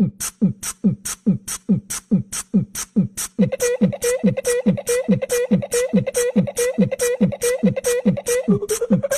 Oops.